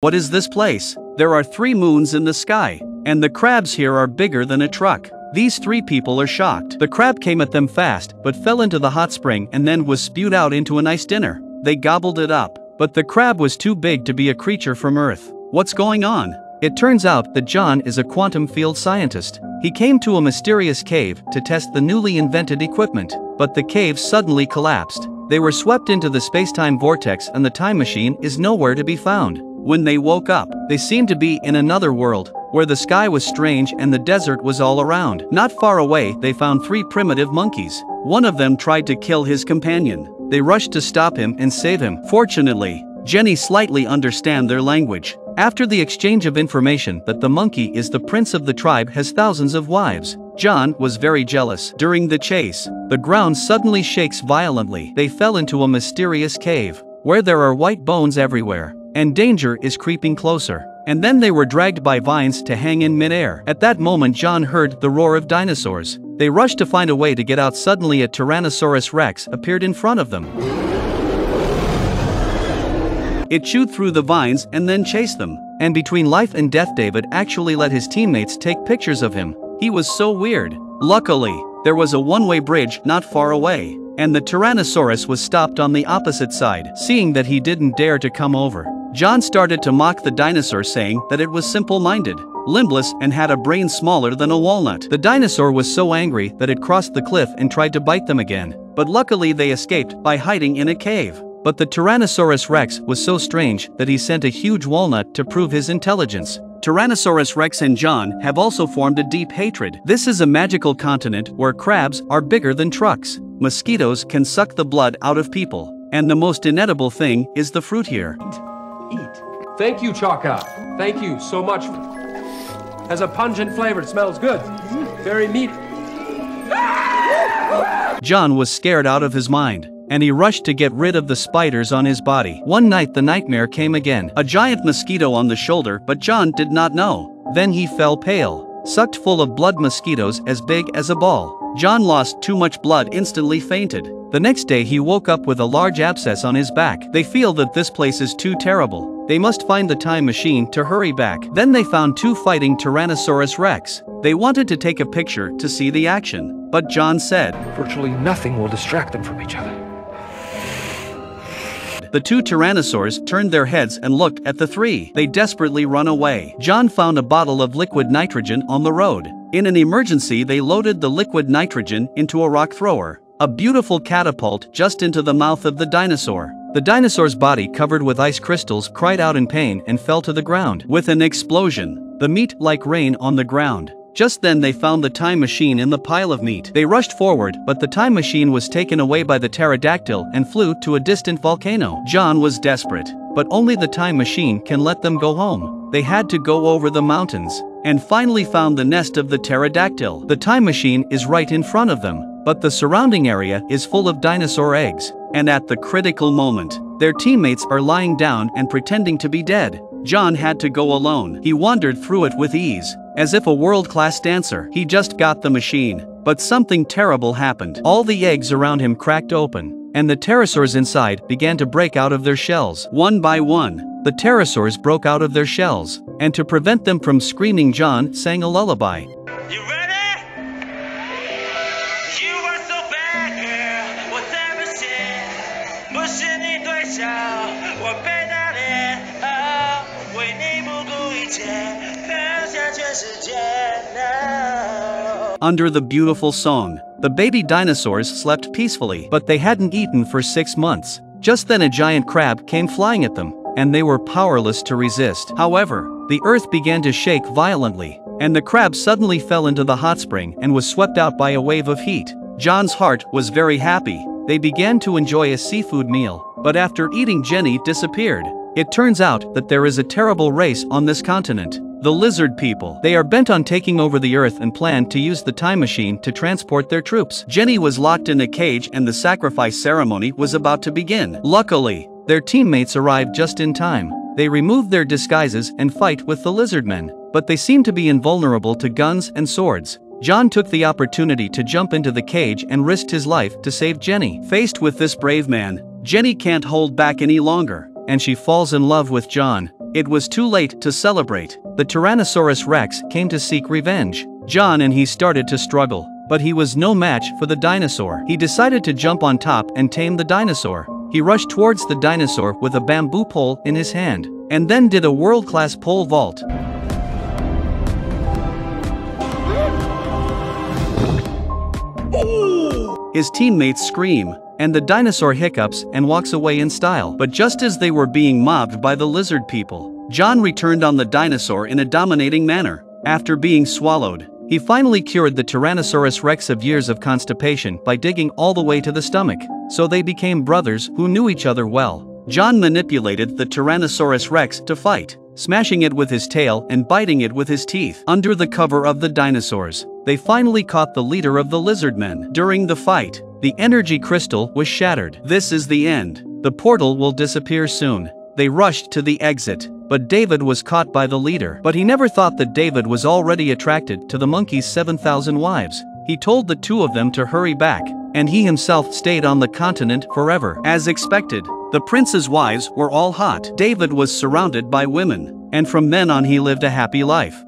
What is this place? There are three moons in the sky, and the crabs here are bigger than a truck. These three people are shocked. The crab came at them fast, but fell into the hot spring and then was spewed out into a nice dinner. They gobbled it up, but the crab was too big to be a creature from Earth. What's going on? It turns out that John is a quantum field scientist. He came to a mysterious cave to test the newly invented equipment, but the cave suddenly collapsed. They were swept into the space-time vortex and the time machine is nowhere to be found. When they woke up, they seemed to be in another world, where the sky was strange and the desert was all around. Not far away, they found three primitive monkeys. One of them tried to kill his companion. They rushed to stop him and save him. Fortunately, Jenny slightly understand their language. After the exchange of information that the monkey is the prince of the tribe has thousands of wives, John was very jealous. During the chase, the ground suddenly shakes violently. They fell into a mysterious cave, where there are white bones everywhere, and danger is creeping closer. And then they were dragged by vines to hang in midair. At that moment John heard the roar of dinosaurs. They rushed to find a way to get out suddenly a Tyrannosaurus rex appeared in front of them. It chewed through the vines and then chased them. And between life and death, David actually let his teammates take pictures of him. He was so weird. Luckily, there was a one way bridge not far away, and the Tyrannosaurus was stopped on the opposite side. Seeing that he didn't dare to come over, John started to mock the dinosaur, saying that it was simple minded, limbless, and had a brain smaller than a walnut. The dinosaur was so angry that it crossed the cliff and tried to bite them again, but luckily they escaped by hiding in a cave. But the Tyrannosaurus rex was so strange that he sent a huge walnut to prove his intelligence. Tyrannosaurus rex and John have also formed a deep hatred. This is a magical continent where crabs are bigger than trucks. Mosquitoes can suck the blood out of people. And the most inedible thing is the fruit here. Thank you, Chaka. Thank you so much. Has a pungent flavor. It smells good. Very meaty. John was scared out of his mind and he rushed to get rid of the spiders on his body. One night the nightmare came again. A giant mosquito on the shoulder, but John did not know. Then he fell pale, sucked full of blood mosquitoes as big as a ball. John lost too much blood instantly fainted. The next day he woke up with a large abscess on his back. They feel that this place is too terrible. They must find the time machine to hurry back. Then they found two fighting Tyrannosaurus rex. They wanted to take a picture to see the action, but John said, Virtually nothing will distract them from each other. The two tyrannosaurs turned their heads and looked at the three. They desperately run away. John found a bottle of liquid nitrogen on the road. In an emergency, they loaded the liquid nitrogen into a rock thrower. A beautiful catapult just into the mouth of the dinosaur. The dinosaur's body, covered with ice crystals, cried out in pain and fell to the ground. With an explosion, the meat like rain on the ground. Just then they found the time machine in the pile of meat. They rushed forward, but the time machine was taken away by the pterodactyl and flew to a distant volcano. John was desperate, but only the time machine can let them go home. They had to go over the mountains and finally found the nest of the pterodactyl. The time machine is right in front of them, but the surrounding area is full of dinosaur eggs. And at the critical moment, their teammates are lying down and pretending to be dead. John had to go alone. He wandered through it with ease, as if a world-class dancer. He just got the machine. But something terrible happened. All the eggs around him cracked open, and the pterosaurs inside began to break out of their shells. One by one, the pterosaurs broke out of their shells, and to prevent them from screaming John sang a lullaby. 是你对手，我被打脸，哦，为你不顾一切，放下全世界。No. Under the beautiful song, the baby dinosaurs slept peacefully, but they hadn't eaten for six months. Just then, a giant crab came flying at them, and they were powerless to resist. However, the earth began to shake violently, and the crab suddenly fell into the hot spring and was swept out by a wave of heat. John's heart was very happy. they began to enjoy a seafood meal, but after eating, Jenny disappeared. It turns out that there is a terrible race on this continent. The lizard people. They are bent on taking over the earth and plan to use the time machine to transport their troops. Jenny was locked in a cage and the sacrifice ceremony was about to begin. Luckily, their teammates arrived just in time. They remove their disguises and fight with the lizard men, but they seem to be invulnerable to guns and swords. John took the opportunity to jump into the cage and risked his life to save Jenny. Faced with this brave man, Jenny can't hold back any longer and she falls in love with John. It was too late to celebrate. The Tyrannosaurus Rex came to seek revenge. John and he started to struggle, but he was no match for the dinosaur. He decided to jump on top and tame the dinosaur. He rushed towards the dinosaur with a bamboo pole in his hand, and then did a world-class pole vault. His teammates scream, and the dinosaur hiccups and walks away in style. But just as they were being mobbed by the lizard people, John returned on the dinosaur in a dominating manner. After being swallowed, he finally cured the Tyrannosaurus rex of years of constipation by digging all the way to the stomach, so they became brothers who knew each other well. John manipulated the Tyrannosaurus rex to fight, smashing it with his tail and biting it with his teeth. Under the cover of the dinosaurs, they finally caught the leader of the lizardmen. During the fight, the energy crystal was shattered. This is the end. The portal will disappear soon. They rushed to the exit, but David was caught by the leader. But he never thought that David was already attracted to the monkey's 7,000 wives. He told the two of them to hurry back, and he himself stayed on the continent forever. As expected, the prince's wives were all hot. David was surrounded by women, and from then on he lived a happy life.